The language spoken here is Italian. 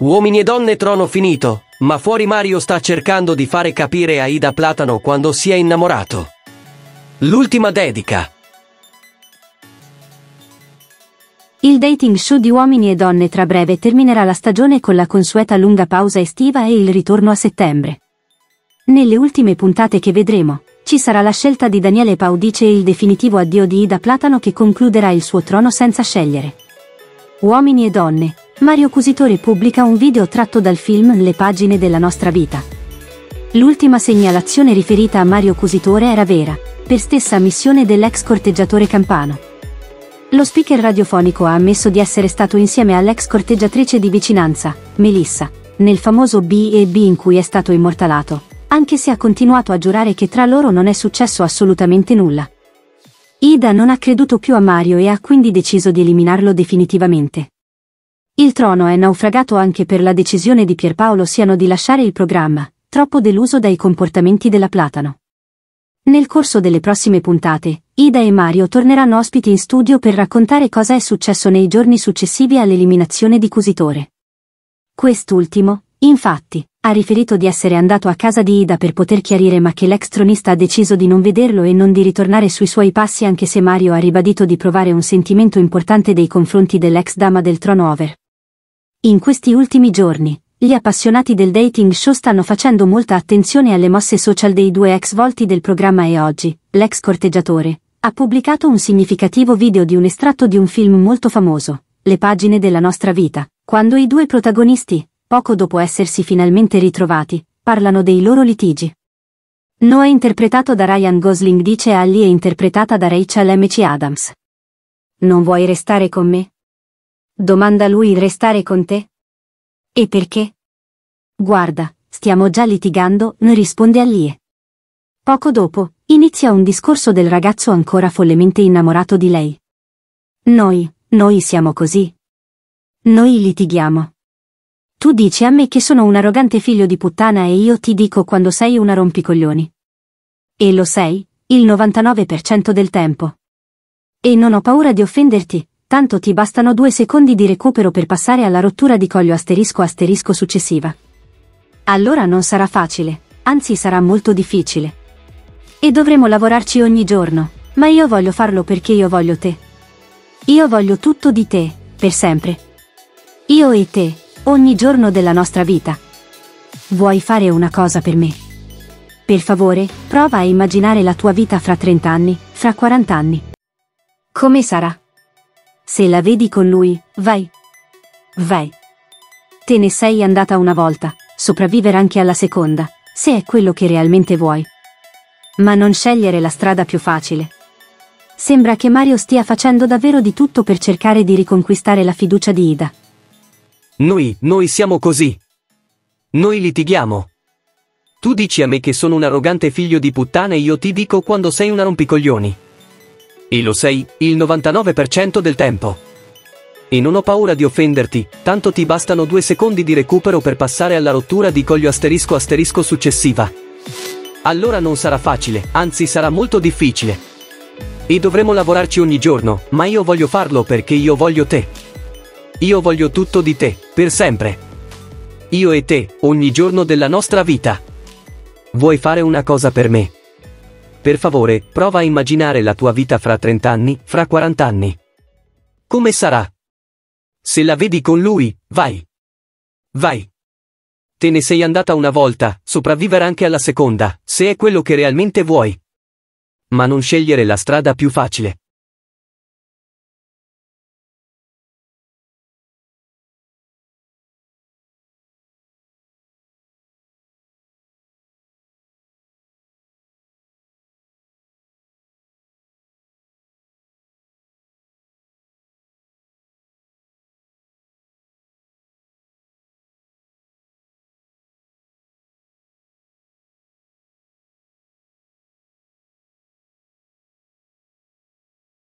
Uomini e donne trono finito, ma fuori Mario sta cercando di fare capire a Ida Platano quando si è innamorato. L'ultima dedica. Il dating show di uomini e donne tra breve terminerà la stagione con la consueta lunga pausa estiva e il ritorno a settembre. Nelle ultime puntate che vedremo, ci sarà la scelta di Daniele Paudice e il definitivo addio di Ida Platano che concluderà il suo trono senza scegliere. Uomini e donne, Mario Cusitore pubblica un video tratto dal film Le pagine della nostra vita. L'ultima segnalazione riferita a Mario Cusitore era vera, per stessa missione dell'ex corteggiatore campano. Lo speaker radiofonico ha ammesso di essere stato insieme all'ex corteggiatrice di vicinanza, Melissa, nel famoso B e B in cui è stato immortalato, anche se ha continuato a giurare che tra loro non è successo assolutamente nulla. Ida non ha creduto più a Mario e ha quindi deciso di eliminarlo definitivamente. Il trono è naufragato anche per la decisione di Pierpaolo Siano di lasciare il programma, troppo deluso dai comportamenti della Platano. Nel corso delle prossime puntate, Ida e Mario torneranno ospiti in studio per raccontare cosa è successo nei giorni successivi all'eliminazione di Cusitore. Quest'ultimo, infatti, ha riferito di essere andato a casa di Ida per poter chiarire ma che l'ex tronista ha deciso di non vederlo e non di ritornare sui suoi passi anche se Mario ha ribadito di provare un sentimento importante nei confronti dell'ex dama del trono over. In questi ultimi giorni, gli appassionati del dating show stanno facendo molta attenzione alle mosse social dei due ex volti del programma e oggi, l'ex corteggiatore, ha pubblicato un significativo video di un estratto di un film molto famoso, Le pagine della nostra vita, quando i due protagonisti, poco dopo essersi finalmente ritrovati, parlano dei loro litigi. Noah interpretato da Ryan Gosling dice a Lee interpretata da Rachel M.C. Adams. Non vuoi restare con me? Domanda lui restare con te? E perché? Guarda, stiamo già litigando, risponde Allie. Poco dopo, inizia un discorso del ragazzo ancora follemente innamorato di lei. Noi, noi siamo così. Noi litighiamo. Tu dici a me che sono un arrogante figlio di puttana e io ti dico quando sei una rompicoglioni. E lo sei, il 99% del tempo. E non ho paura di offenderti, tanto ti bastano due secondi di recupero per passare alla rottura di coglio asterisco asterisco successiva. Allora non sarà facile, anzi sarà molto difficile. E dovremo lavorarci ogni giorno, ma io voglio farlo perché io voglio te. Io voglio tutto di te, per sempre. Io e te, ogni giorno della nostra vita. Vuoi fare una cosa per me? Per favore, prova a immaginare la tua vita fra 30 anni, fra 40 anni. Come sarà? Se la vedi con lui, vai. Vai. Te ne sei andata una volta, sopravvivere anche alla seconda, se è quello che realmente vuoi. Ma non scegliere la strada più facile. Sembra che Mario stia facendo davvero di tutto per cercare di riconquistare la fiducia di Ida. Noi, noi siamo così. Noi litighiamo. Tu dici a me che sono un arrogante figlio di puttana e io ti dico quando sei una rompicoglioni. E lo sei, il 99% del tempo. E non ho paura di offenderti, tanto ti bastano due secondi di recupero per passare alla rottura di coglio asterisco asterisco successiva. Allora non sarà facile, anzi sarà molto difficile. E dovremo lavorarci ogni giorno, ma io voglio farlo perché io voglio te. Io voglio tutto di te, per sempre. Io e te, ogni giorno della nostra vita. Vuoi fare una cosa per me? Per favore, prova a immaginare la tua vita fra 30 anni, fra 40 anni. Come sarà? Se la vedi con lui, vai. Vai. Te ne sei andata una volta, sopravvivere anche alla seconda, se è quello che realmente vuoi. Ma non scegliere la strada più facile.